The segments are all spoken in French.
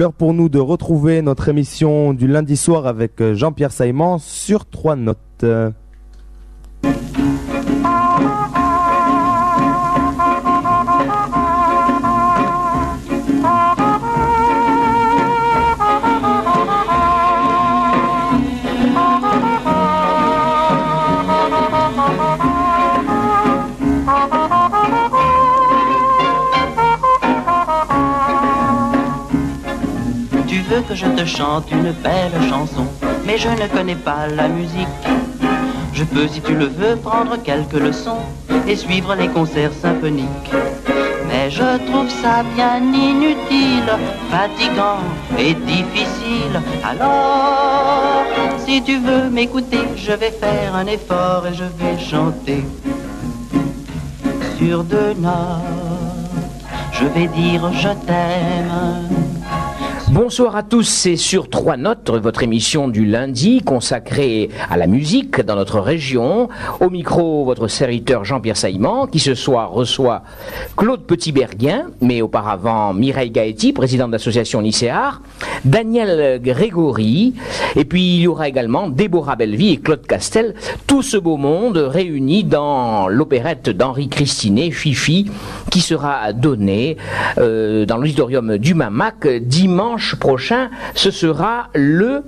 L'heure pour nous de retrouver notre émission du lundi soir avec euh, Jean-Pierre Saïman sur trois notes. Je te chante une belle chanson, mais je ne connais pas la musique. Je peux, si tu le veux, prendre quelques leçons et suivre les concerts symphoniques. Mais je trouve ça bien inutile, fatigant et difficile. Alors, si tu veux m'écouter, je vais faire un effort et je vais chanter sur deux notes. Je vais dire je t'aime Bonsoir à tous, c'est sur trois notes, votre émission du lundi consacrée à la musique dans notre région. Au micro, votre serviteur Jean-Pierre Saillement, qui ce soir reçoit Claude Petit-Berguin, mais auparavant Mireille Gaetti, présidente de l'association Nicéar, Daniel Grégory, et puis il y aura également Déborah Bellevie et Claude Castel, tout ce beau monde réuni dans l'opérette d'Henri Christinet, Fifi, qui sera donnée euh, dans l'auditorium du Mamac dimanche prochain, ce sera le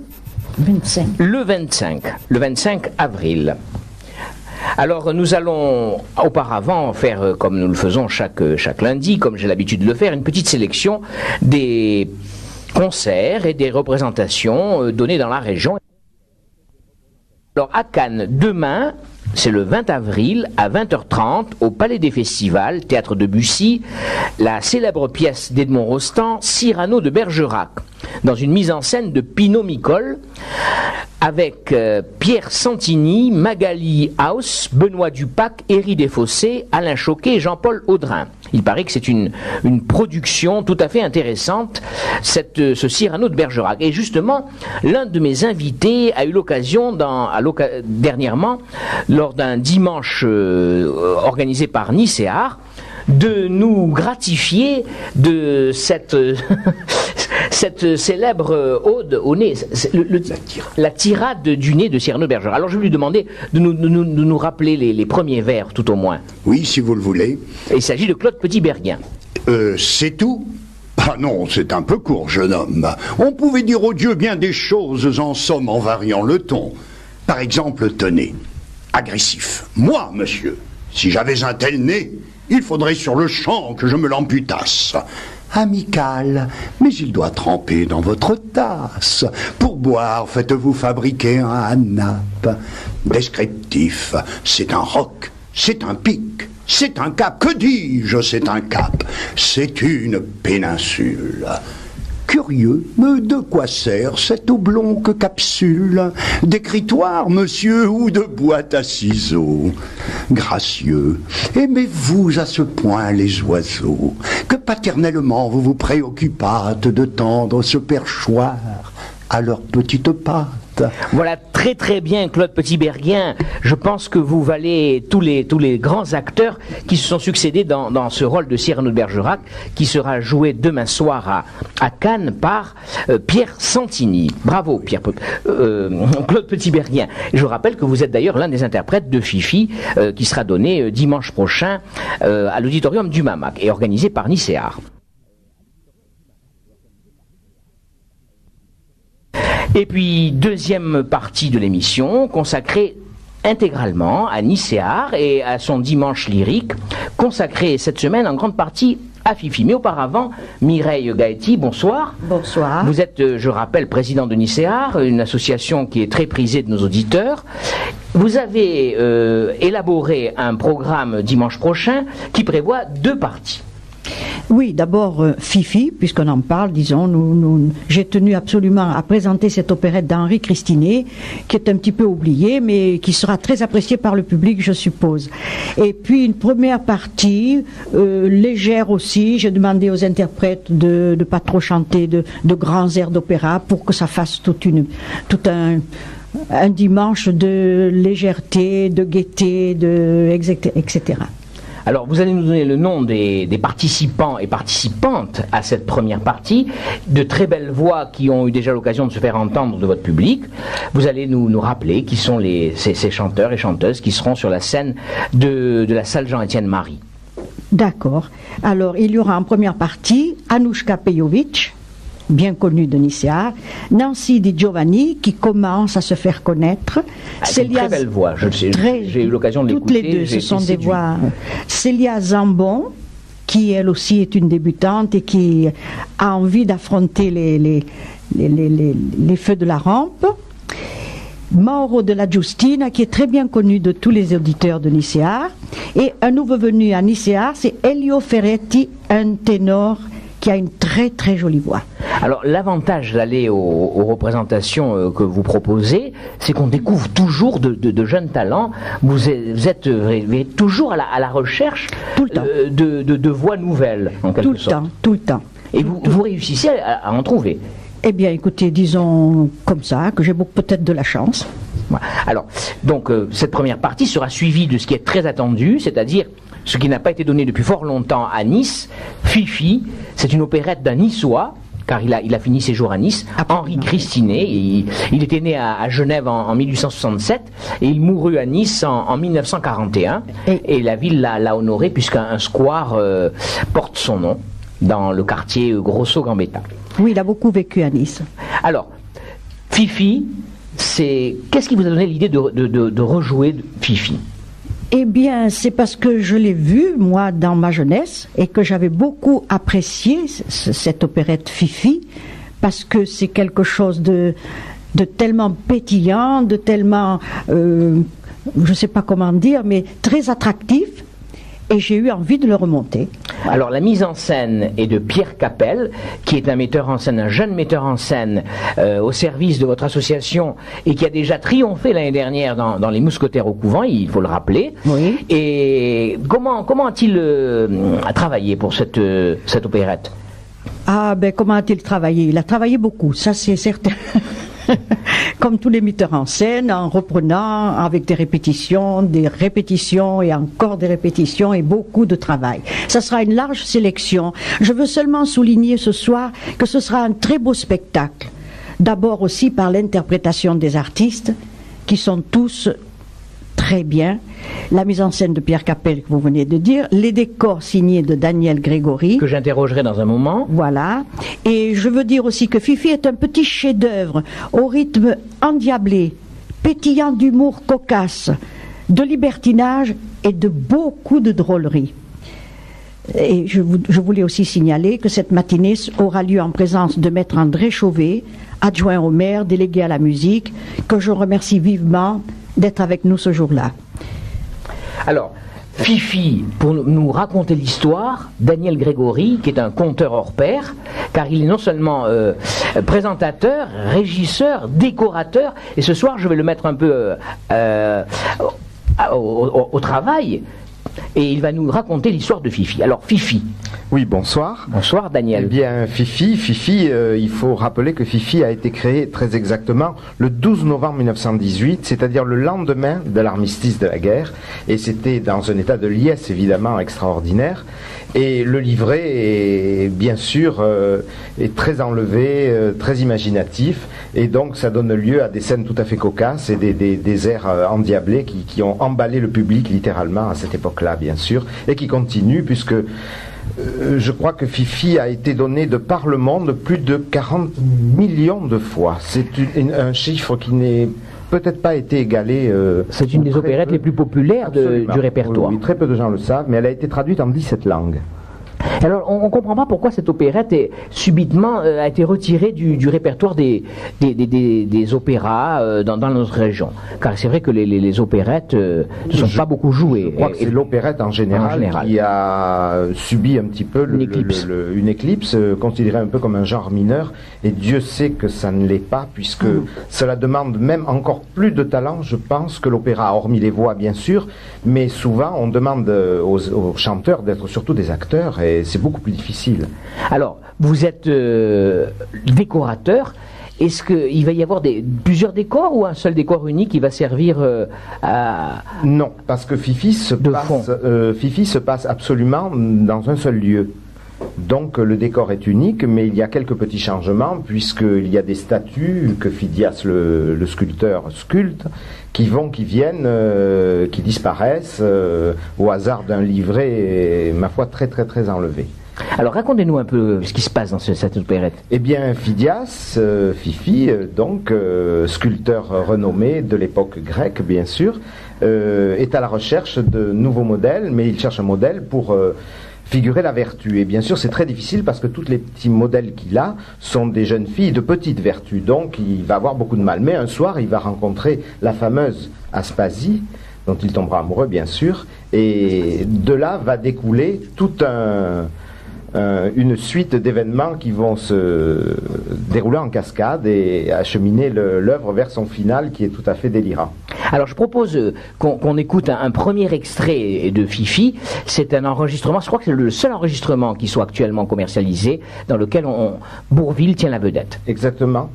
25. Le 25, le 25 avril. Alors nous allons auparavant faire, euh, comme nous le faisons chaque, euh, chaque lundi, comme j'ai l'habitude de le faire, une petite sélection des concerts et des représentations euh, données dans la région. Alors à Cannes, demain, c'est le 20 avril à 20h30 au Palais des Festivals, théâtre de Bussy, la célèbre pièce d'Edmond Rostand, Cyrano de Bergerac, dans une mise en scène de Pinot Micole, avec euh, Pierre Santini, Magali House, Benoît Dupac, Éric Desfossés, Alain Choquet et Jean-Paul Audrin. Il paraît que c'est une, une production tout à fait intéressante, cette, euh, ce Cyrano de Bergerac. Et justement, l'un de mes invités a eu l'occasion, dernièrement, lors d'un dimanche euh, organisé par Nicéar, de nous gratifier de cette, cette célèbre ode au nez, la, tirade. du nez de Cyrano Bergerac. Alors je vais lui demander de nous, de nous, rappeler les, premiers vers, tout au moins. Oui, si vous le voulez. il s'agit de Claude Petit-Berguin. Euh, c'est tout? Ah non, c'est un peu court, jeune homme. On pouvait dire au Dieu bien des choses en somme en variant le ton. Par exemple, tenez, agressif. Moi, monsieur, si j'avais un tel nez, il faudrait sur le champ que je me l'amputasse. Amical, mais il doit tremper dans votre tasse. Pour boire, faites-vous fabriquer un nappe. Descriptif, c'est un roc, c'est un pic, c'est un cap. Que dis-je, c'est un cap? C'est une péninsule. Curieux, de quoi sert cette oblongue capsule D'écritoire, monsieur, ou de boîte à ciseaux? Gracieux, aimez-vous à ce point les oiseaux? Que paternellement vous vous préoccupâtes de tendre ce perchoir à leurs petites pattes voilà très très bien Claude Petit-Berguien. Je pense que vous valez tous les, tous les grands acteurs qui se sont succédés dans, dans ce rôle de Cyrano de Bergerac qui sera joué demain soir à, à Cannes par euh, Pierre Santini. Bravo Pierre euh, Claude Petit-Berguien. Je rappelle que vous êtes d'ailleurs l'un des interprètes de Fifi euh, qui sera donné dimanche prochain à l'auditorium du Mamac et organisé par Nicéar. Et puis, deuxième partie de l'émission consacrée intégralement à Nicéar et à son dimanche lyrique, consacré cette semaine en grande partie à Fifi. Mais auparavant, Mireille Gaetti, bonsoir. Bonsoir. Vous êtes, euh, je rappelle, président de Nicéar, une association qui est très prisée de nos auditeurs. Vous avez euh, élaboré un programme dimanche prochain qui prévoit deux parties. Oui, d'abord euh, Fifi, puisqu'on en parle, disons, nous, j'ai tenu absolument à présenter cette opérette d'Henri Christinet, qui est un petit peu oubliée, mais qui sera très appréciée par le public, je suppose. Et puis une première partie, euh, légère aussi, j'ai demandé aux interprètes de ne pas trop chanter de, grands airs d'opéra pour que ça fasse toute une, tout un un dimanche de légèreté, de gaieté, de etc. Alors, vous allez nous donner le nom des, participants et participantes à cette première partie, de très belles voix qui ont eu déjà l'occasion de se faire entendre de votre public. Vous allez nous, rappeler qui sont ces, chanteurs et chanteuses qui seront sur la scène de, de la salle Jean-Étienne Marie. D'accord. Alors, il y aura en première partie Anouchka Pejovic, bien connue de Nicéa, Nancy Di Giovanni, qui commence à se faire connaître. Ah, c'est une très belle voix, je sais, j'ai eu l'occasion de l'écouter. Toutes les deux, ce sont des voix. Célia Zambon, qui elle aussi est une débutante et qui a envie d'affronter les, les, les, les, les feux de la rampe. Mauro de la Giustina, qui est très bien connu de tous les auditeurs de Nicéa. Et un nouveau venu à Nicéa, c'est Elio Ferretti, un ténor qui a une très très jolie voix. Alors l'avantage d'aller aux, aux, représentations euh, que vous proposez, c'est qu'on découvre toujours de, de, de, jeunes talents. Vous êtes, vous êtes, vous êtes toujours à la, à la recherche euh, de, de, voix nouvelles, en quelque tout le sorte. Temps, tout le temps. Et vous, vous réussissez à, à en trouver eh bien, écoutez, disons comme ça, que j'ai peut-être de la chance. Alors, donc, euh, cette première partie sera suivie de ce qui est très attendu, c'est-à-dire ce qui n'a pas été donné depuis fort longtemps à Nice, Fifi. C'est une opérette d'un Niçois, car il a, il a fini ses jours à Nice. Henri Christinet. Il, il, était né à, à Genève en, en, 1867 et il mourut à Nice en, en 1941. Et, la ville l'a honoré puisqu'un square euh, porte son nom dans le quartier Grosso Gambetta. Oui, il a beaucoup vécu à Nice. Alors, Fifi, c'est qu'est-ce qui vous a donné l'idée de, de, de, de, rejouer Fifi? Eh bien, c'est parce que je l'ai vu, moi, dans ma jeunesse, et que j'avais beaucoup apprécié cette opérette Fifi, parce que c'est quelque chose de, tellement pétillant, de tellement, euh, je ne sais pas comment dire, mais très attractif et j'ai eu envie de le remonter. Alors la mise en scène est de Pierre Capel, qui est un metteur en scène, un jeune metteur en scène euh, au service de votre association et qui a déjà triomphé l'année dernière dans, dans, les Mousquetaires au couvent, il faut le rappeler. Oui. Et comment comment a-t-il euh, travaillé pour cette euh, cette opérette? Ah ben comment a-t-il travaillé? Il a travaillé beaucoup, ça c'est certain. comme tous les metteurs en scène, en reprenant avec des répétitions, des répétitions et encore des répétitions et beaucoup de travail. Ça sera une large sélection. Je veux seulement souligner ce soir que ce sera un très beau spectacle. D'abord aussi par l'interprétation des artistes qui sont tous très bien. La mise en scène de Pierre Capel que vous venez de dire, les décors signés de Daniel Grégory. Que j'interrogerai dans un moment. Voilà. Et je veux dire aussi que Fifi est un petit chef-d'œuvre au rythme endiablé, pétillant d'humour cocasse, de libertinage et de beaucoup de drôlerie. Et je, vous, je, voulais aussi signaler que cette matinée aura lieu en présence de maître André Chauvet, adjoint au maire, délégué à la musique, que je remercie vivement d'être avec nous ce jour-là. Alors, Fifi, pour nous raconter l'histoire, Daniel Grégory, qui est un conteur hors pair, car il est non seulement euh, présentateur, régisseur, décorateur, et ce soir je vais le mettre un peu euh, euh, au, travail, et il va nous raconter l'histoire de Fifi. Alors Fifi. Oui, bonsoir. Bonsoir Daniel. Eh bien Fifi, Fifi, euh, il faut rappeler que Fifi a été créé très exactement le 12 novembre 1918, c'est-à-dire le lendemain de l'armistice de la guerre, et c'était dans un état de liesse évidemment extraordinaire. Et le livret est bien sûr euh, est très enlevé, euh, très imaginatif, et donc ça donne lieu à des scènes tout à fait cocasses et des, des, des airs euh, endiablés qui, qui, ont emballé le public littéralement à cette époque-là, bien sûr, et qui continuent puisque euh, je crois que Fifi a été donné de par le monde plus de 40 millions de fois. C'est un chiffre qui n'est peut-être pas été égalée. Euh, c'est une des opérettes peu. les plus populaires de, du répertoire. Oui, oui, très peu de gens le savent, mais elle a été traduite en 17 langues. Alors, on ne comprend pas pourquoi cette opérette est, subitement euh, a été retirée du, du répertoire des, des, des, des opéras euh, dans, dans, notre région. Car c'est vrai que les, les, les opérettes euh, ne sont je, pas beaucoup jouées. Je crois que c'est l'opérette en général, en général, qui a subi un petit peu une éclipse, le, le, une éclipse considérée un peu comme un genre mineur. Et Dieu sait que ça ne l'est pas, puisque mmh. cela demande même encore plus de talent, je pense, que l'opéra, hormis les voix, bien sûr. Mais souvent, on demande aux, aux chanteurs d'être surtout des acteurs. Et c'est beaucoup plus difficile. Alors, vous êtes euh, décorateur Est-ce qu'il va y avoir des, plusieurs décors ou un seul décor unique qui va servir euh, à... Non, parce que Fifi se, De passe, fond. euh, Fifi se passe absolument dans un seul lieu. Donc le décor est unique, mais il y a quelques petits changements, puisqu'il y a des statues que Phidias, le, le sculpteur, sculpte, qui vont, qui viennent, euh, qui disparaissent euh, au hasard d'un livret, ma foi, très très très enlevé. Alors racontez-nous un peu ce qui se passe dans ce- cette opérette. Eh bien, Phidias, euh, Fifi, euh, donc euh, sculpteur renommé de l'époque grecque, bien sûr, est à la recherche de nouveaux modèles, mais il cherche un modèle pour figurer la vertu. Et bien sûr, c'est très difficile parce que tous les petits modèles qu'il a sont des jeunes filles de petite vertu, donc il va avoir beaucoup de mal. Mais un soir, il va rencontrer la fameuse Aspasie, dont il tombera amoureux, bien sûr, et de là va découler tout un euh, une suite d'événements qui vont se dérouler en cascade et acheminer l'œuvre vers son final qui est tout à fait délirant. Alors je propose euh, qu'on écoute un, un premier extrait de Fifi. C'est un enregistrement, je crois que c'est le seul enregistrement qui soit actuellement commercialisé, dans lequel on, on- Bourville tient la vedette. Exactement.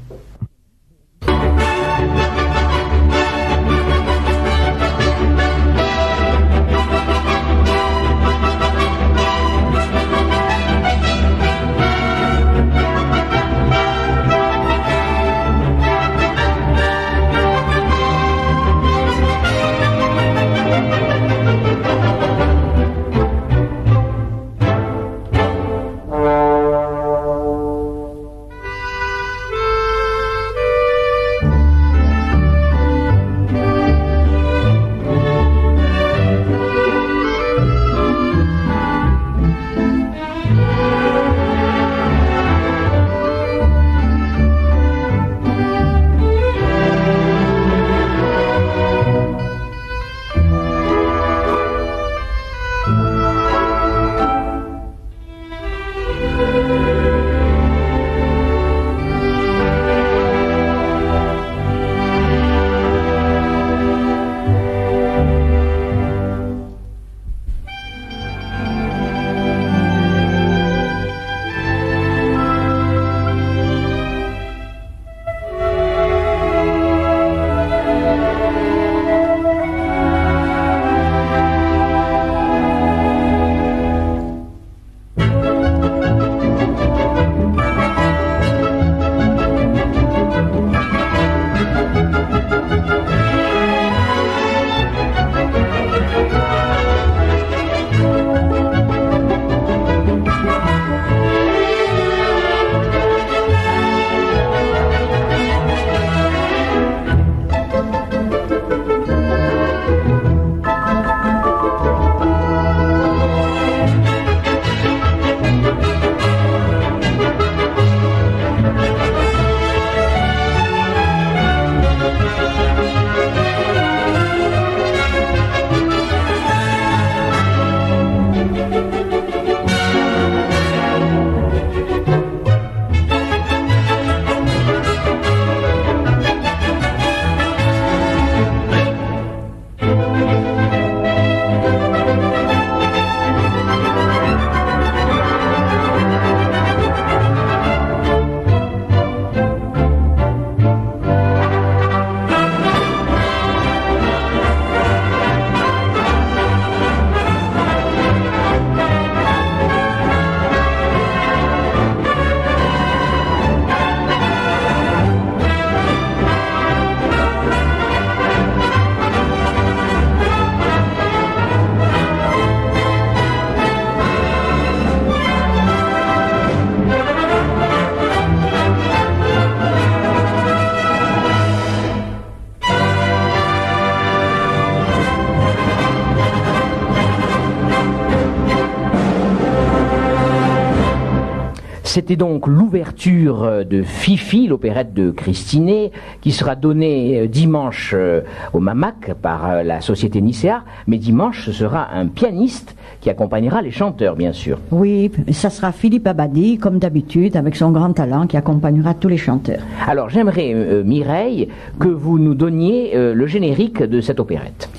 C'était donc l'ouverture euh, de Fifi, l'opérette de Christinet, qui sera donnée euh, dimanche euh, au Mamac par la société Nicéa. Mais dimanche, ce sera un pianiste qui accompagnera les chanteurs, bien sûr. Oui, ça sera Philippe Abadi, comme d'habitude, avec son grand talent, qui accompagnera tous les chanteurs. Alors j'aimerais, euh, Mireille, que vous nous donniez euh, le générique de cette opérette.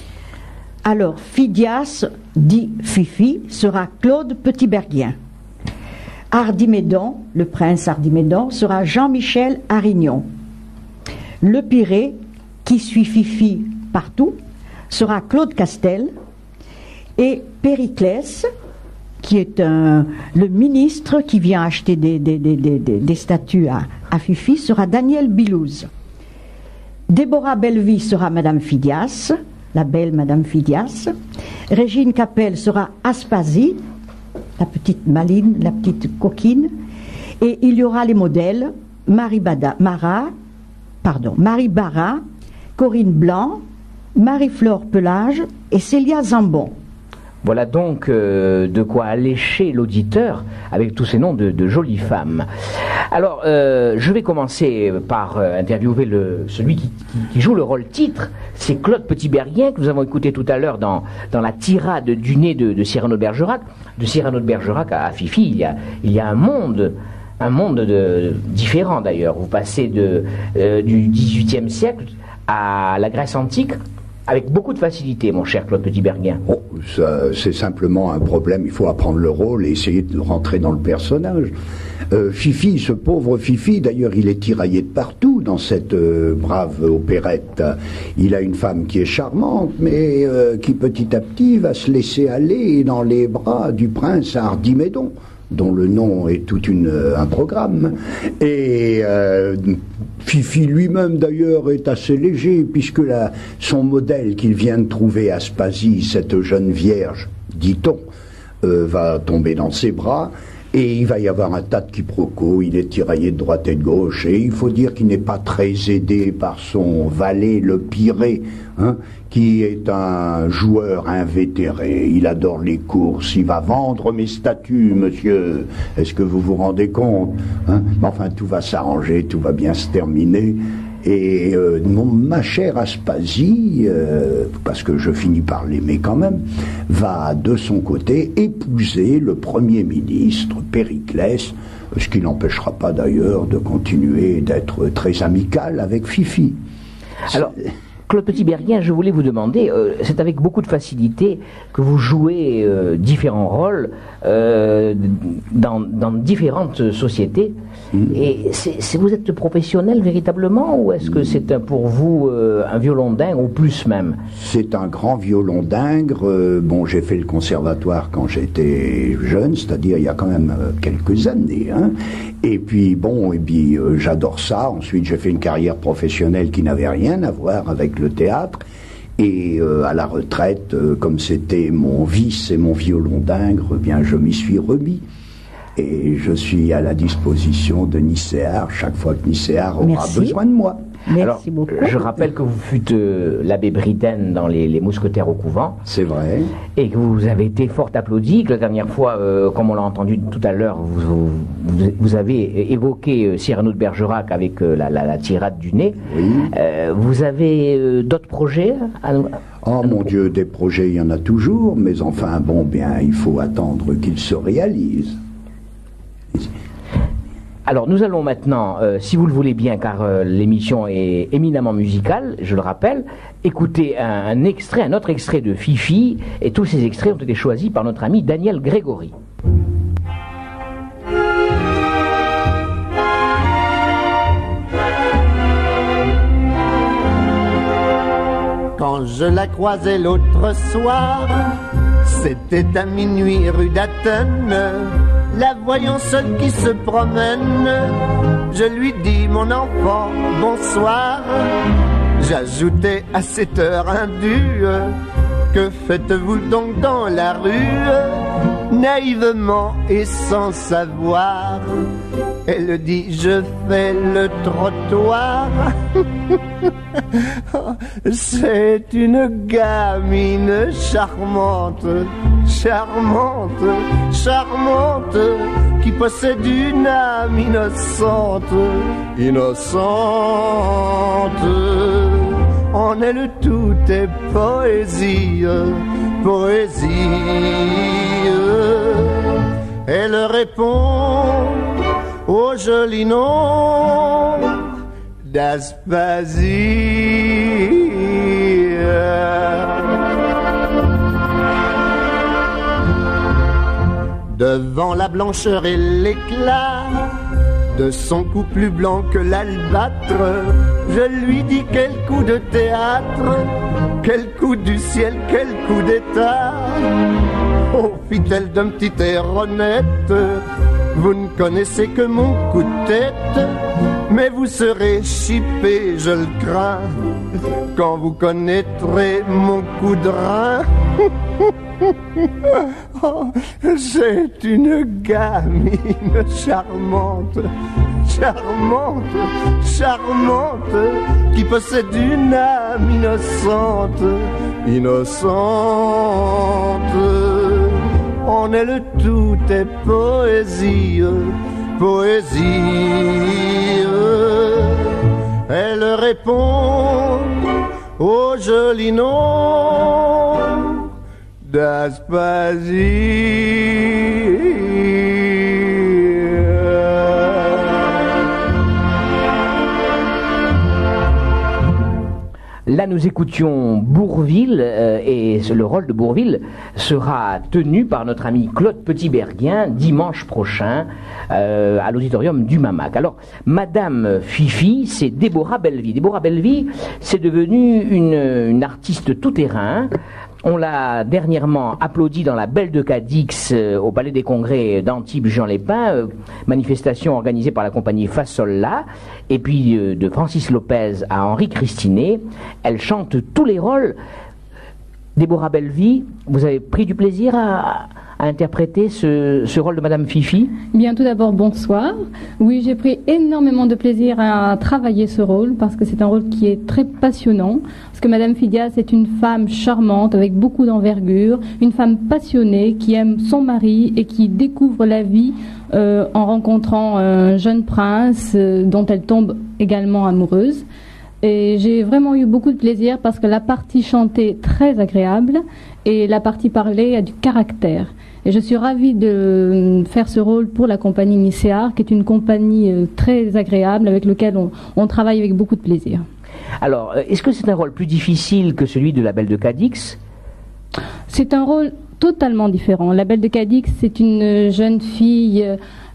Alors, Phidias, dit Fifi, sera Claude Petitberguien. Hardimédon, le prince Hardimédon, sera Jean-Michel Arignon. Le Pirée, qui suit Fifi partout, sera Claude Castel. Et Périclès, qui est le ministre qui vient acheter des, statues à, Fifi, sera Daniel Bilouz. Déborah Bellevie sera Madame Phidias, la belle Madame Phidias. Régine Capel sera Aspasie, la petite maline, la petite coquine. Et il y aura les modèles Marie Bada, Mara, pardon, Marie Barra, Corinne Blanc, Marie-Flore Pelage et Célia Zambon. Voilà donc euh, de quoi allécher l'auditeur avec tous ces noms de, jolies femmes. Alors, euh, je vais commencer par euh, interviewer celui qui, joue le rôle titre. C'est Claude Petitberguien que nous avons écouté tout à l'heure dans, la tirade du nez de, Cyrano de Bergerac. De Cyrano de Bergerac à, Fifi, il y, a, un monde un monde de, différent d'ailleurs. Vous passez du XVIIIe siècle à la Grèce antique avec beaucoup de facilité, mon cher Claude Petitberguien. Oh, c'est simplement un problème. Il faut apprendre le rôle et essayer de rentrer dans le personnage. Euh, Fifi, ce pauvre Fifi, d'ailleurs, il est tiraillé de partout dans cette euh, brave opérette. Il a une femme qui est charmante, mais euh, qui petit à petit va se laisser aller dans les bras du prince Hardimédon dont le nom est tout une, un programme. Et euh, Fifi lui-même, d'ailleurs, est assez léger, puisque son modèle qu'il vient de trouver à Spasie, cette jeune vierge, dit-on, euh, va tomber dans ses bras. Et il va y avoir un tas de quiproquos, il est tiraillé de droite et de gauche, et il faut dire qu'il n'est pas très aidé par son valet, le Piré, hein, qui est un joueur invétéré. Il adore les courses, il va vendre mes statues, monsieur. Est-ce que vous vous rendez compte hein? Enfin, tout va s'arranger, tout va bien se terminer. Et euh, ma chère Aspasie, euh, parce que je finis par l'aimer quand même, va de son côté épouser le Premier ministre Périclès, ce qui n'empêchera pas d'ailleurs de continuer d'être très amical avec Fifi. Alors, Claude Petitberguien, je voulais vous demander, euh, c'est avec beaucoup de facilité que vous jouez différents rôles dans, différentes sociétés. Et vous êtes professionnel véritablement ou est-ce que c'est pour vous un violon d'ingre ou plus même? C'est un grand violon d'ingre. bon, j'ai fait le conservatoire quand j'étais jeune, c'est-à-dire il y a quand même quelques années. Hein. Et puis bon, et puis j'adore ça. Ensuite, j'ai fait une carrière professionnelle qui n'avait rien à voir avec le théâtre. Et euh, à la retraite, euh, comme c'était mon vice et mon violon d'ingre, eh bien je m'y suis remis. Et je suis à la disposition de Nicéar chaque fois que Nicéar aura Merci. besoin de moi. Merci Alors, beaucoup. je rappelle que vous fûtes euh, l'abbé Briden dans les, les, Mousquetaires au couvent. C'est vrai. Et que vous avez été fort applaudi, que la dernière fois, euh, comme on l'a entendu tout à l'heure, vous, vous, vous, avez évoqué euh, Cyrano de Bergerac avec euh, la, la, la, tirade du nez. Oui. vous avez d'autres projets à, Oh mon Dieu, des projets, il y en a toujours, mais enfin, bon, bien, il faut attendre qu'ils se réalisent. Alors nous allons maintenant, euh, si vous le voulez bien, car euh, l'émission est éminemment musicale, je le rappelle, écouter un, extrait, un autre extrait de Fifi, et tous ces extraits ont été choisis par notre ami Daniel Grégory. Quand je la croisais l'autre soir, c'était à minuit rue d'Athènes la voyant seule qui se promène, je lui dis mon enfant, bonsoir. J'ajoutais à cette heure indue, que faites-vous donc dans la rue? Naïvement et sans savoir, elle dit je fais le trottoir. C'est une gamine charmante, charmante, charmante, qui possède une âme innocente, innocente. En elle tout est poésie, poésie. Elle répond au joli nom d'Aspasie. devant la blancheur et l'éclat de son cou plus blanc que l'albâtre. Je lui dis quel coup de théâtre, quel coup du ciel, quel coup d'état. Oh, fit-elle d'un petit air honnête, vous ne connaissez que mon coup de tête, mais vous serez chippé, je le crains, quand vous connaîtrez mon coup de rein. Oh, c'est une gamine charmante, charmante, charmante, qui possède une âme innocente, innocente. En elle tout est poésie, poésie. Elle répond au joli nom Là, nous écoutions Bourville euh, et le rôle de Bourville sera tenu par notre ami Claude Petit-Berguien dimanche prochain euh, à l'auditorium du Mamac. Alors, Madame Fifi, c'est Déborah Bellevie. Déborah Bellevie, c'est devenu une, une artiste tout-terrain on l'a dernièrement applaudi dans la Belle de Cadix euh, au Palais des Congrès d'Antibes Jean Lépin, euh, manifestation organisée par la compagnie Fasolla, et puis euh, de Francis Lopez à Henri Christinet. Elle chante tous les rôles. Déborah Bellevie, vous avez pris du plaisir à, à interpréter ce, rôle de Madame Fifi Bien, tout d'abord, bonsoir. Oui, j'ai pris énormément de plaisir à travailler ce rôle parce que c'est un rôle qui est très passionnant. Parce que Madame Fidias est une femme charmante avec beaucoup d'envergure, une femme passionnée qui aime son mari et qui découvre la vie euh, en rencontrant un jeune prince euh, dont elle tombe également amoureuse. Et j'ai vraiment eu beaucoup de plaisir parce que la partie chantée très agréable et la partie parlée a du caractère. Et je suis ravie de faire ce rôle pour la compagnie Nicéar, qui est une compagnie euh, très agréable avec laquelle on, on travaille avec beaucoup de plaisir. Alors, euh, est-ce que c'est un rôle plus difficile que celui de la Belle de Cadix? C'est un rôle totalement différent. La Belle de Cadix, c'est une jeune fille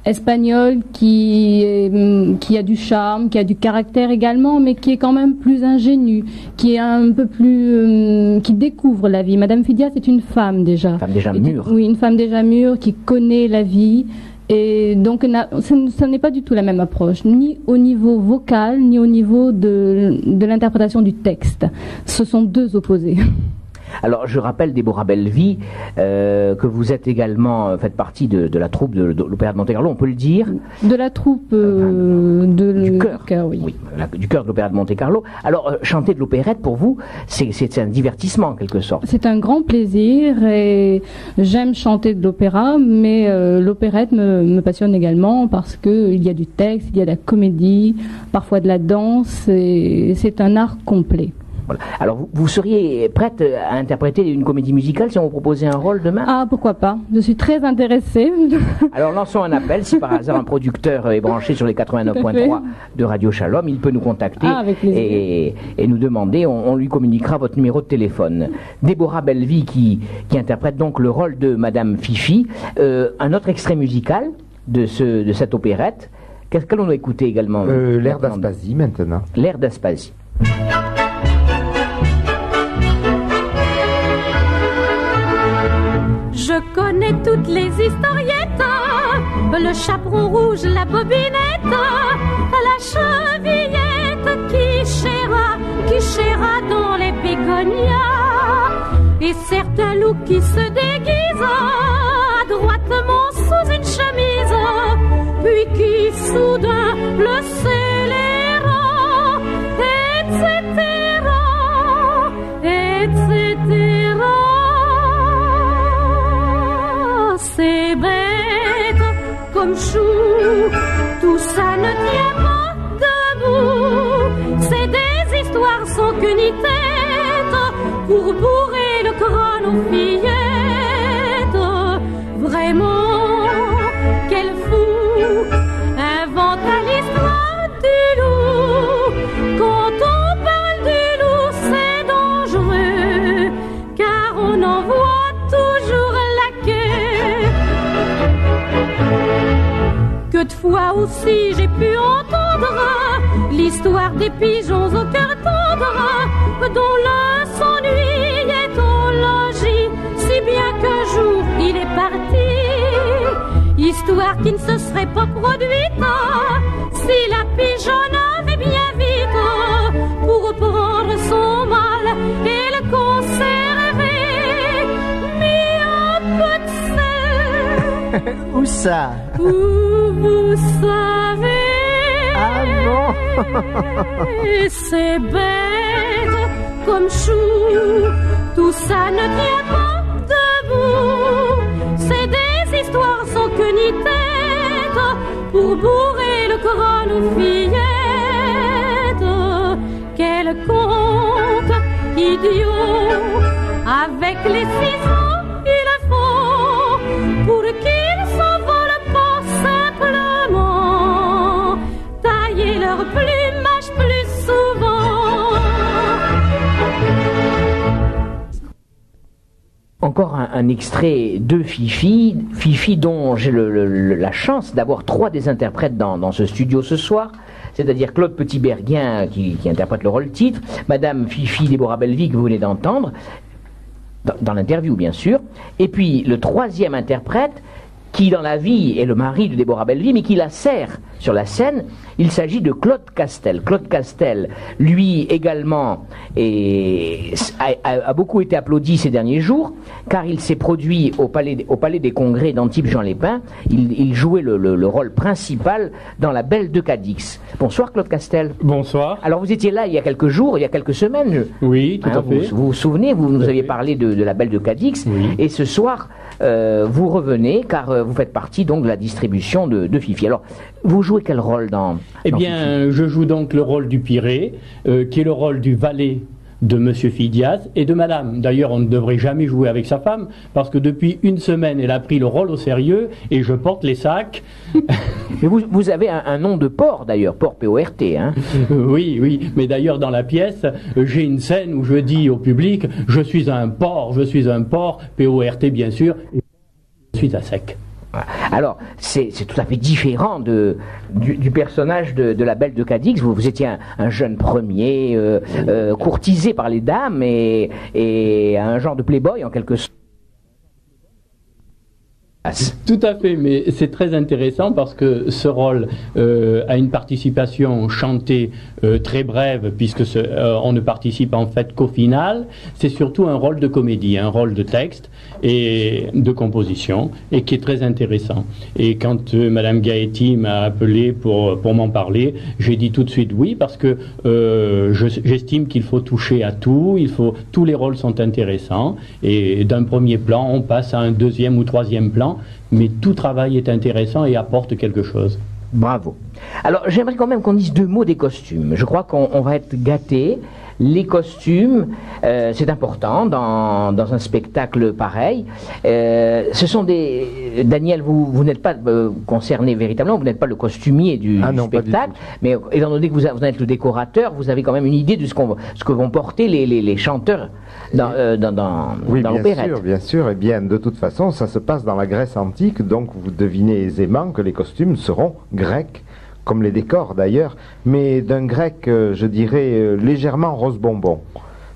espagnole qui, mm, qui a du charme, qui a du caractère également, mais qui est quand même plus ingénue, qui est un peu plus, qui découvre la vie. Madame Fidia, c'est une femme déjà. Une femme déjà mûre. Oui, une femme déjà mûre qui connaît la vie. Et donc, ce n'est pas du tout la même approche, ni au niveau vocal, ni au niveau de, de l'interprétation du texte. Ce sont deux opposés. Alors, je rappelle, Déborah Bellevie, euh, que vous êtes également, euh, faites partie de, de la troupe de, de l'Opéra de Monte-Carlo, on peut le dire De la troupe euh, de du chœur, oui. oui la, du chœur de l'Opéra de Monte-Carlo. Alors, chanter de l'opérette, pour vous, c'est un divertissement, en quelque sorte C'est un grand plaisir, et j'aime chanter de l'opéra, mais l'opérette me, me, passionne également, parce qu'il y a du texte, il y a de la comédie, parfois de la danse, et c'est un art complet. Voilà. Alors, vous, vous, seriez prête à interpréter une comédie musicale si on vous proposait un rôle demain? Ah, pourquoi pas Je suis très intéressée. Alors, lançons un appel. Si par hasard un producteur est branché sur les 89.3 de Radio Shalom, il peut nous contacter ah, et, et, nous demander. On, on, lui communiquera votre numéro de téléphone. Déborah Bellevie qui, qui interprète donc le rôle de Madame Fifi. Euh, un autre extrait musical de, ce, de cette opérette. Qu'est-ce que l'on a écouté également? Euh, L'air d'Aspasie maintenant. L'air d'Aspasie. Connais toutes les historiettes, le chaperon rouge, la bobinette, la chevillette qui chéra, qui chéra dans les bégonias, et certains loups qui se déguisent adroitement sous une chemise, puis qui soudain le scélérat, etc., etc. tout ça ne tient pas debout. C'est des histoires sans qu'une pour bourrer le crâne aux fillettes. Si j'ai pu entendre l'histoire des pigeons au cœur tendre, dont l'un s'ennuyait au logis, si bien qu'un jour il est parti. Histoire qui ne se serait pas produite si la pigeonne ça Où vous savez, Ah bon c'est bête comme chou, tout ça ne tient pas debout. C'est des histoires sans queue ni tête pour bourrer le crâne aux fillettes. Quel conte idiot avec les ciseaux Encore un, extrait de Fifi, Fifi dont j'ai la chance d'avoir trois des interprètes dans, ce studio ce soir, c'est-à-dire Claude Petit-Berguin qui, interprète le rôle titre, Madame Fifi Déborah Belleville que vous venez d'entendre, dans l'interview bien sûr, et puis le troisième interprète qui dans la vie est le mari de Déborah Belleville, mais qui la sert sur la scène, il s'agit de Claude Castel. Claude Castel, lui également, est- a, a- a beaucoup été applaudi ces derniers jours, car il s'est produit au palais, au palais des Congrès d'Antibes Jean Lépin. Il, il jouait le, le- le rôle principal dans La Belle de Cadix. Bonsoir Claude Castel. Bonsoir. Alors vous étiez là il y a quelques jours, il y a quelques semaines. Oui, tout Hein, à vous, fait. vous vous souvenez, vous nous aviez parlé de, de la Belle de Cadix, Oui. et ce soir, euh, vous revenez car euh, vous faites partie donc de la distribution de, de Fifi. Alors, vous jouez quel rôle dans Eh dans bien, je joue donc le rôle du Pirée, euh, qui est le rôle du valet de Monsieur Fidias et de Madame. D'ailleurs, on ne devrait jamais jouer avec sa femme, parce que depuis une semaine, elle a pris le rôle au sérieux, et je porte les sacs. Mais vous, vous avez un, un nom de port d'ailleurs, port P-O-R-T. Hein oui, oui, mais d'ailleurs, dans la pièce, euh, j'ai une scène où je dis au public, je suis un porc, je suis un porc, P-O-R-T bien sûr, et je suis à sec. Alors, c'est tout à fait différent de, du, personnage de, la Belle de Cadix. Vous, étiez un, un jeune premier, euh, euh, courtisé par les dames et, et un genre de playboy en quelque sorte. Tout à fait, mais c'est très intéressant parce que ce rôle euh, a une participation chantée euh, très brève puisque euh, on ne participe en fait qu'au final. C'est surtout un rôle de comédie, un rôle de texte et de composition et qui est très intéressant. Et quand Madame Gaetti m'a appelé pour pour m'en parler, j'ai dit tout de suite oui parce que je- j'estime qu'il faut toucher à tout, il faut tous les rôles sont intéressants et d'un premier plan on passe à un deuxième ou troisième plan, mais tout travail est intéressant et apporte quelque chose. Bravo. Alors, j'aimerais quand même qu'on dise deux mots des costumes. Je crois qu'on on va être gâtés. Les costumes, euh, c'est important dans, dans un spectacle pareil. Euh, ce sont des. Daniel, vous, vous n'êtes pas euh, concerné véritablement, vous n'êtes pas le costumier du, Ah du non, pas du spectacle, mais étant donné que vous, vous êtes le décorateur, vous avez quand même une idée de ce, que vont porter les, les, les chanteurs dans, dans, dans, Oui, dans bien sûr, bien sûr. Et bien, de toute façon, ça se passe dans la Grèce antique, donc vous devinez aisément que les costumes seront grecs, comme les décors d'ailleurs, mais d'un grec, euh, je dirais, euh, légèrement rose bonbon.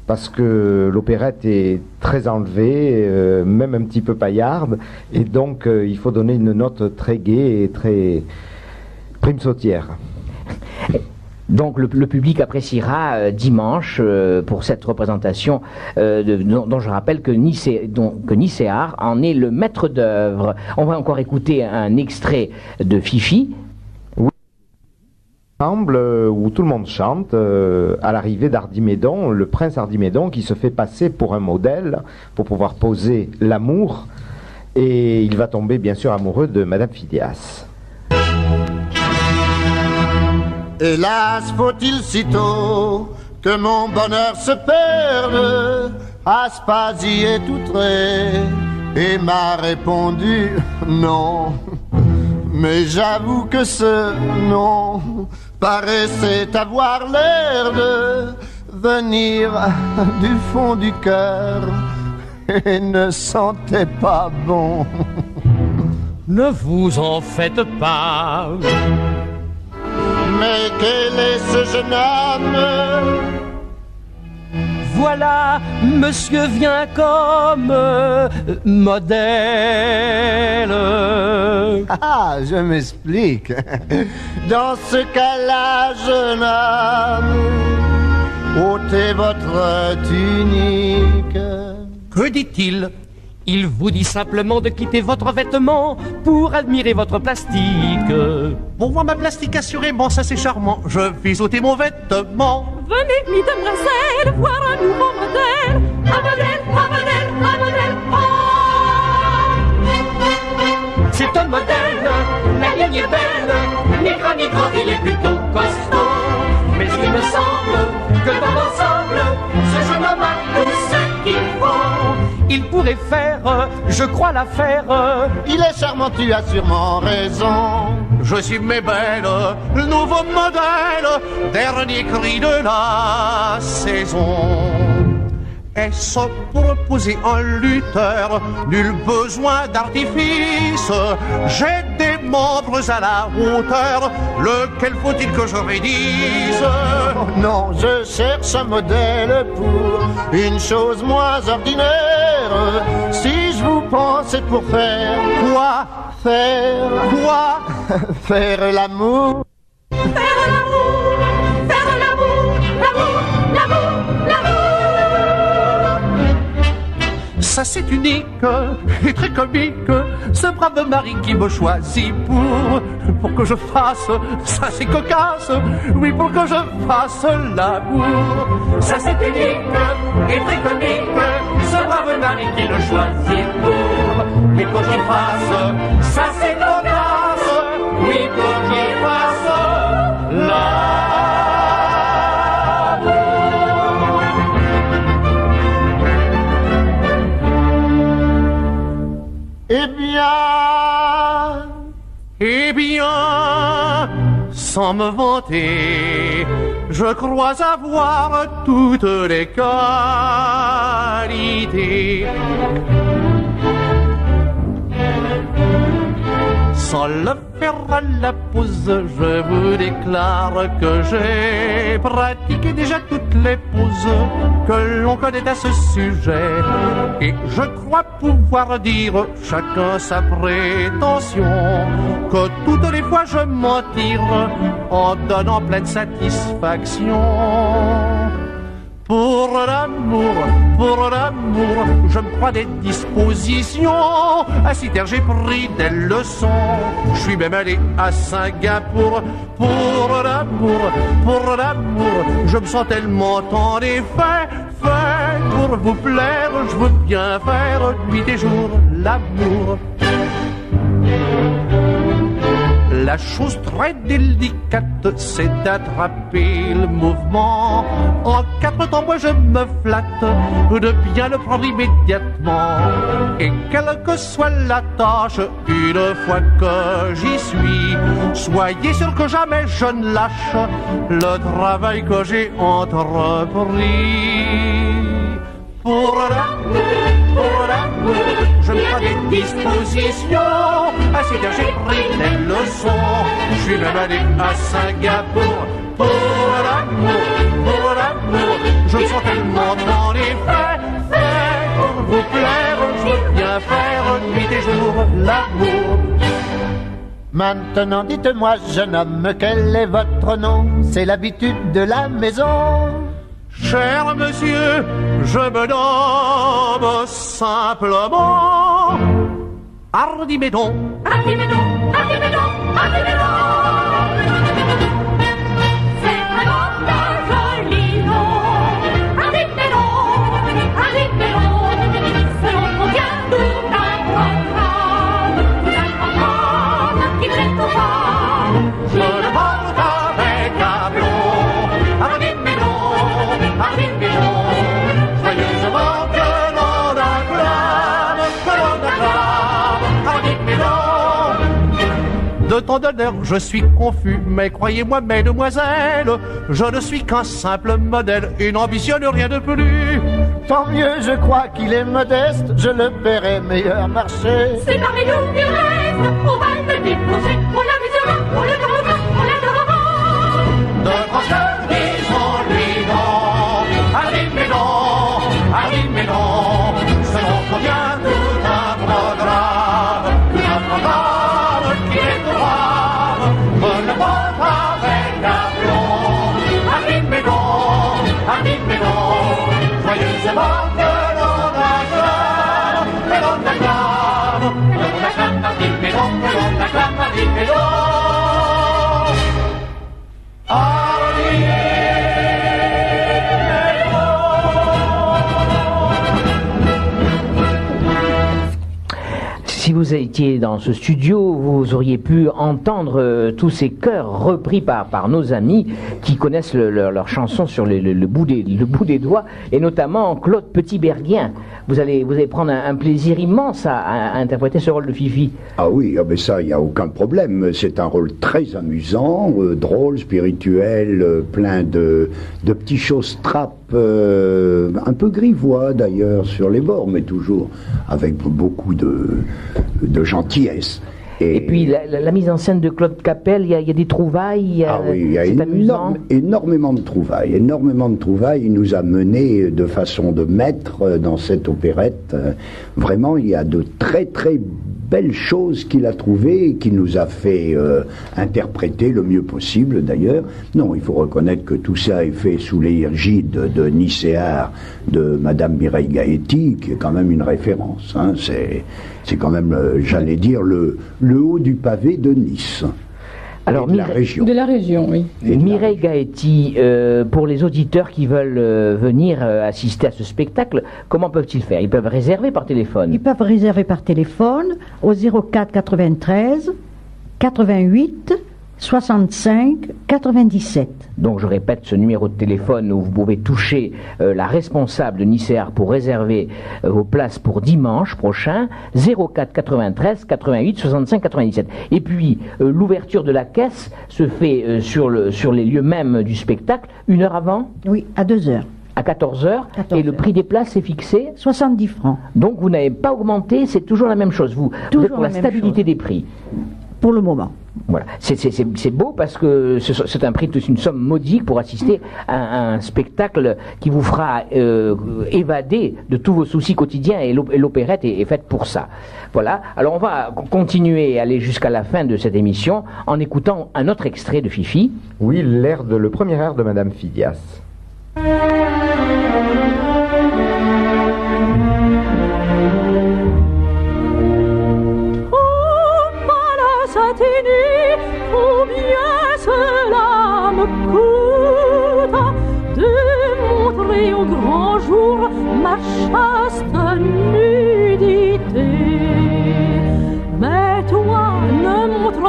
Parce que l'opérette est très enlevée, euh, même un petit peu paillarde, et donc il faut donner une note très gaie et très prime sautière. Donc le, public appréciera dimanche pour cette représentation dont, je rappelle que, Nicé, dont- que Nicéar en est le maître d'œuvre. On va encore écouter un extrait de Fifi. Euh, où tout le monde chante euh, à l'arrivée d'Ardimédon, le prince Ardimédon qui se fait passer pour un modèle pour pouvoir poser l'amour et il va tomber bien sûr amoureux de Madame Phidias. Hélas, faut-il sitôt que mon bonheur se perde? Aspasie est outré et m'a répondu non. Mais j'avoue que ce non paraissait avoir l'air de venir du fond du cœur et ne sentait pas bon. Ne vous en faites pas, Mais quel est ce jeune homme Voilà, monsieur vient comme euh, modèle. Ah, je m'explique. Dans ce cas-là, jeune homme, ôtez votre tunique. Que dit-il? Il vous dit simplement de quitter votre vêtement pour admirer votre plastique. Pour voir ma plastique assurément, ça c'est charmant. Je vais ôter mon vêtement. Venez, mesdemoiselles, voir un nouveau modèle, Il pourrait faire, je crois, l'affaire. Il est charmant, tu as sûrement raison. Je suis mes belles, le nouveau modèle, dernier cri de la saison. Est-ce pour poser un lutteur Nul besoin d'artifice. J'ai des membres à la hauteur. Lequel faut-il que je rédise? Oh non, je cherche un modèle pour une chose moins ordinaire. Si je vous pense, c'est pour faire Quoi Faire? Quoi? Faire l'amour Faire l'amour, Ça c'est unique et très comique. Ce brave mari qui me choisit pour pour que je fasse. Ça c'est cocasse. Oui pour que je fasse l'amour. Ça c'est unique et très comique. Ce brave mari qui le choisit pour. Mais quand j'y fasse, ça c'est cocasse. Oui, quand j'y fasse, sans me vanter, je crois avoir toutes les qualités. Sans le la pose, je vous déclare que j'ai pratiqué déjà toutes les poses que l'on connaît à ce sujet. Et je crois pouvoir dire, chacun sa prétention, que toutes les fois je m'en tire en donnant pleine satisfaction. Pour l'amour, pour l'amour, je me crois des dispositions. À Citer, j'ai pris des leçons. Je suis même allé à Singapour. Pour l'amour, pour l'amour, je me sens tellement en effet fait. Pour vous plaire, je veux bien faire nuit et jour l'amour. La chose très délicate, c'est d'attraper le mouvement. En quatre temps, moi je me flatte de bien le prendre immédiatement. Et quelle que soit la tâche, une fois que j'y suis, soyez sûr que jamais je ne lâche le travail que j'ai entrepris. Pour l'amour, je me prends des dispositions. À ces j'ai pris des leçons. Je suis même allé à Singapour. Pour l'amour, pour l'amour, je me sens tellement en effet. Fait pour vous plaire, je veux bien faire nuit et jour l'amour. maintenant dites-moi, jeune homme, quel est votre nom? C'est l'habitude de la maison. Cher monsieur, je me nomme simplement Hardy Médon. Hardy Médon, De ton honneur, je suis confus, mais croyez-moi, mesdemoiselles, je ne suis qu'un simple modèle et n'ambitionne rien de plus. Tant mieux, je crois qu'il est modeste, je le paierai meilleur marché. C'est parmi nous qu'il reste. On va le déposer, on l'amusera, on le vous étiez dans ce studio, vous auriez pu entendre euh, tous ces chœurs repris par, par nos amis qui connaissent le- leur- leurs chansons sur le bout des, le bout des doigts, et notamment Claude Petit-Berguien. Vous allez, vous allez prendre un, plaisir immense à, interpréter ce rôle de Fifi. Ah oui, ah ben ça, il n'y a aucun problème. C'est un rôle très amusant, euh, drôle, spirituel, euh, plein de, de petits choses trappes, euh, un peu grivois d'ailleurs sur les bords, mais toujours avec beaucoup de gentillesse. Et puis la, la- la mise en scène de Claude Capel, il y a, il y a des trouvailles, il y a- Ah oui, il y a énorme- énormément de trouvailles, énormément de trouvailles. Il nous a menés de façon de maître euh, dans cette opérette. Euh, Vraiment, il y a de très très belles choses qu'il a trouvées et qu'il nous a fait euh, interpréter le mieux possible d'ailleurs. Non, il faut reconnaître que tout ça est fait sous l'égide de, Nicéard, de Madame Mireille Gaetti, qui est quand même une référence. hein. C'est, c'est quand même, euh, j'allais dire, le, le haut du pavé de Nice. Alors, de la région. De la région, oui. Mireille Gaetti, euh, pour les auditeurs qui veulent euh, venir euh, assister à ce spectacle, comment peuvent-ils faire? Ils peuvent réserver par téléphone? Ils peuvent réserver par téléphone au 04 93 88 65 97. Donc je répète ce numéro de téléphone où vous pouvez toucher euh, la responsable de Nicéar pour réserver euh, vos places pour dimanche prochain 04 93 88 65 97. Et puis euh, l'ouverture de la caisse se fait sur, le, sur les lieux mêmes du spectacle une heure avant? Oui, à 2 heures. À 14 heures. Et le prix des places est fixé? 70 francs. Donc vous n'avez pas augmenté, c'est toujours la même chose. Vous, vous Toujours êtes pour la, stabilité des prix. Pour le moment. Voilà, c'est- beau parce que ce- c'est un prix, c'est une somme modique pour assister à un spectacle qui vous fera euh, évader de tous vos soucis quotidiens et l'op- et l'opérette est, est faite pour ça. Voilà, alors on va co- continuer et aller jusqu'à la fin de cette émission en écoutant un autre extrait de Fifi. Oui, l'air de, le premier air de Madame Phidias.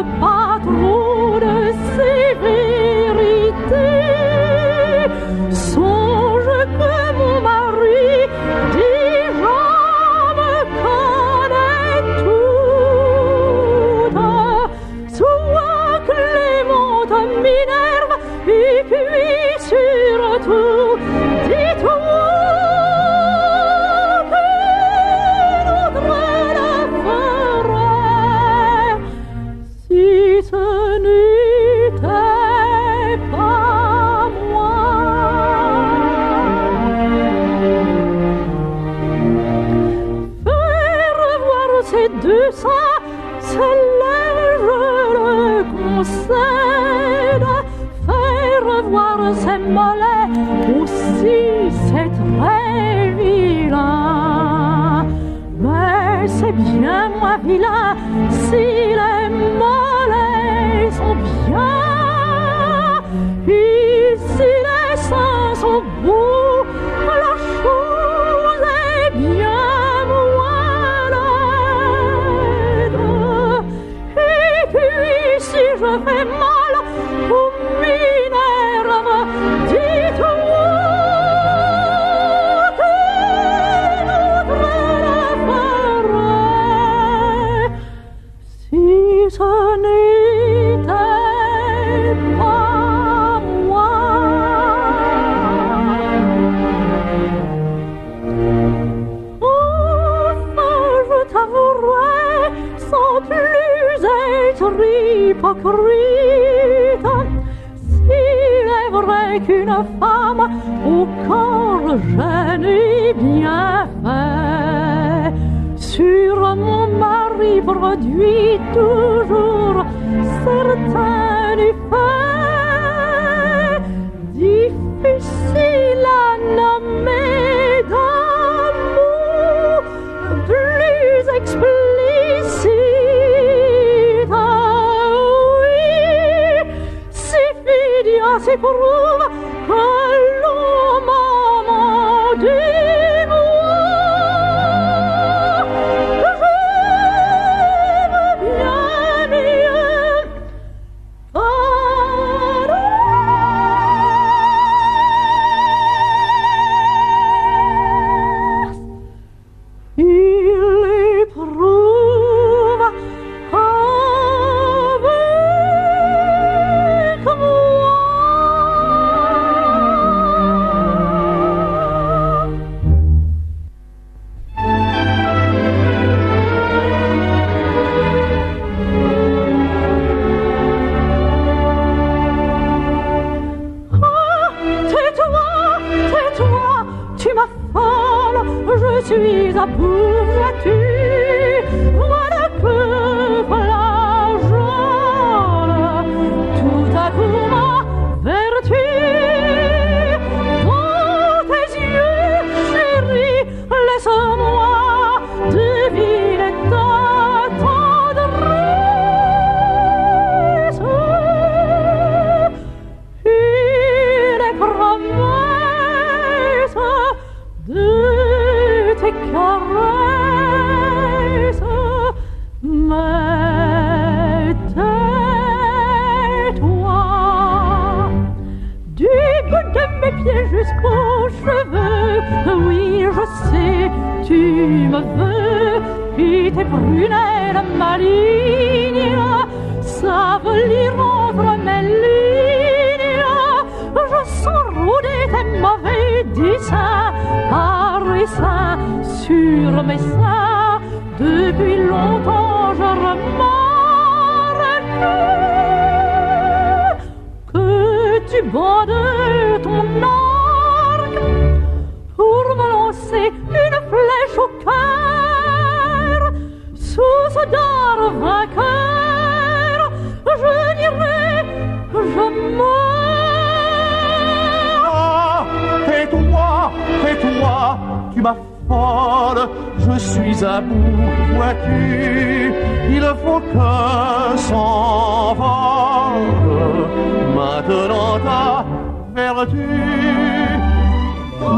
Ne seins, cela je le concède. Faire voir ces mollets aussi, c'est très vilain. Mais c'est bien moins vilain si les mollets sont bien. Hypocrite, s'il est vrai qu'une femme au corps jeune et bien fait, sur mon mari produit toujours certains Phidias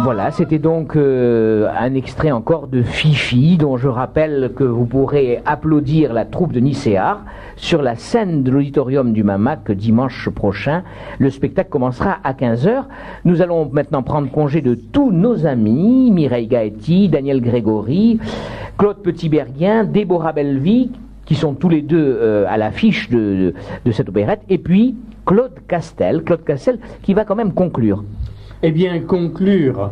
Voilà, c'était donc euh, un extrait encore de Fifi, dont je rappelle que vous pourrez applaudir la troupe de Nicéar sur la scène de l'auditorium du Mamac dimanche prochain. Le spectacle commencera à 15h. Nous allons maintenant prendre congé de tous nos amis, Mireille Gaetti, Daniel Grégory, Claude Petit-Berguien, Déborah Bellevie, qui sont tous les deux euh, à l'affiche de, cette opérette, et puis Claude Castel, Claude Castel qui va quand même conclure. Eh bien, conclure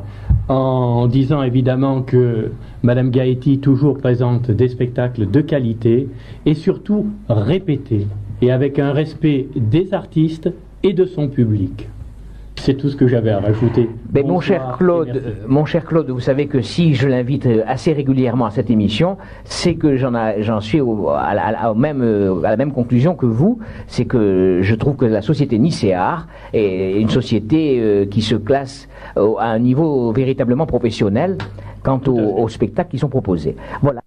en disant évidemment que Madame Gaetti toujours présente des spectacles de qualité et surtout répétés et avec un respect des artistes et de son public. C'est tout ce que j'avais à rajouter. Ben, mon cher Claude, mon cher Claude, vous savez que si je l'invite euh, assez régulièrement à cette émission, c'est que j'en suis au- à, la, au même, à la même conclusion que vous. C'est que je trouve que la société Nicéar est une société euh, qui se classe à un niveau véritablement professionnel quant aux, aux spectacles qui sont proposés. Voilà.